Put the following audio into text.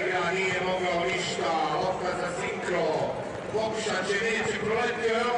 igra nije mogao ništa, lopta za sinkro, pokušat će, neće, proleti, evo!